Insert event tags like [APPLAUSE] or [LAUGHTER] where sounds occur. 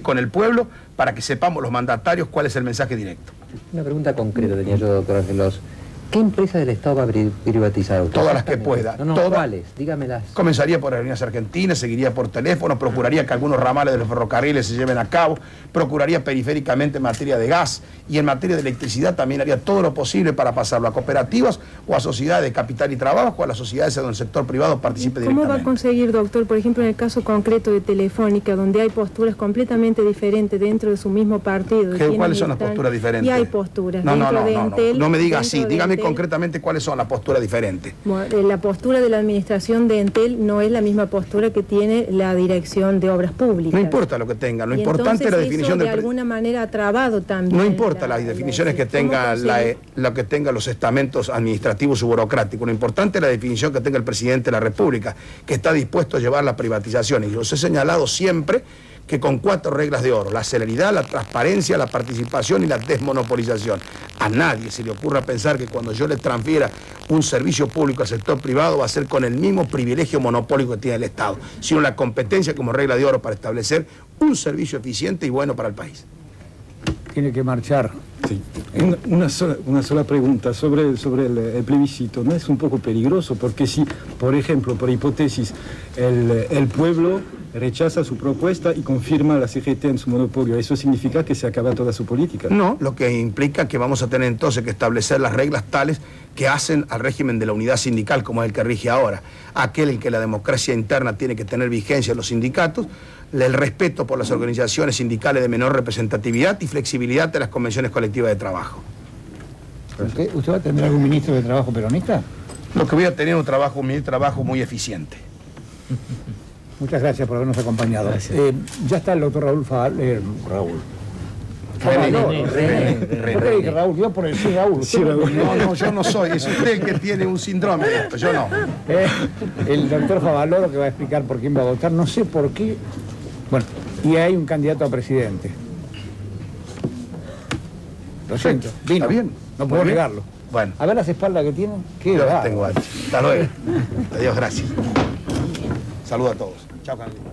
con el pueblo para que sepamos los mandatarios cuál es el mensaje directo. Una pregunta concreta tenía yo, doctor Ángelos. ¿Qué empresa del Estado va a privatizar? Todas las que pueda. No, no, todas. ¿cuáles? Dígamelas. Comenzaría por Aerolíneas Argentinas, seguiría por teléfono, procuraría que algunos ramales de los ferrocarriles se lleven a cabo, procuraría periféricamente en materia de gas y en materia de electricidad también haría todo lo posible para pasarlo a cooperativas o a sociedades de capital y trabajo o a las sociedades donde el sector privado participe ¿Cómo directamente. va a conseguir, doctor, por ejemplo, en el caso concreto de Telefónica, donde hay posturas completamente diferentes dentro de su mismo partido? ¿Qué- quienes ¿Cuáles son las posturas diferentes? Y hay posturas. No, no, dentro no, de no, no, no me diga así, dígame. Concretamente cuáles son las posturas diferentes. Bueno, eh, La postura de la administración de Entel no es la misma postura que tiene la dirección de obras públicas. No importa lo que tengan, lo Y importante es la definición eso de alguna manera ha trabado también. No importa la- las la- definiciones que ¿cómo tenga la, lo que tengan los estamentos administrativos u burocráticos. Lo importante es la definición que tenga el presidente de la República, que está dispuesto a llevar la privatización. Y yo os he señalado siempre que con cuatro reglas de oro, la celeridad, la transparencia, la participación y la desmonopolización. A nadie se le ocurra pensar que cuando yo le transfiera un servicio público al sector privado va a ser con el mismo privilegio monopólico que tiene el Estado, sino la competencia como regla de oro para establecer un servicio eficiente y bueno para el país. Tiene que marchar. Sí. Una, una sola, una sola pregunta sobre, sobre el, el plebiscito. ¿No es un poco peligroso? Porque si, por ejemplo, por hipótesis, el, el pueblo rechaza su propuesta y confirma la CGT en su monopolio, ¿eso significa que se acaba toda su política? No, lo que implica que vamos a tener entonces que establecer las reglas tales que hacen al régimen de la unidad sindical como es el que rige ahora, aquel en que la democracia interna tiene que tener vigencia en los sindicatos, el respeto por las organizaciones sindicales de menor representatividad y flexibilidad de las convenciones colectivas de trabajo. ¿Usted, usted va a tener algún ministro de Trabajo peronista? Lo que voy a tener es un trabajo, un trabajo muy eficiente. [LAUGHS] Muchas gracias por habernos acompañado. Eh, ya está el doctor Raúl Faval, eh, Raúl. René, Favaloro, René, René, René. René, que Raúl, yo por el sí, Raúl. Sí, Raúl. No, no, yo no soy, es usted el que tiene un síndrome de esto, yo no. Eh, el doctor Favaloro que va a explicar por quién va a votar, no sé por qué. Bueno, y hay un candidato a presidente. Lo siento, vino. Está bien. No puedo negarlo. Bueno. A ver las espaldas que tiene. Qué Yo las tengo antes. Hasta luego. [LAUGHS] Adiós, gracias. Saludos a todos. Chao, Carolina.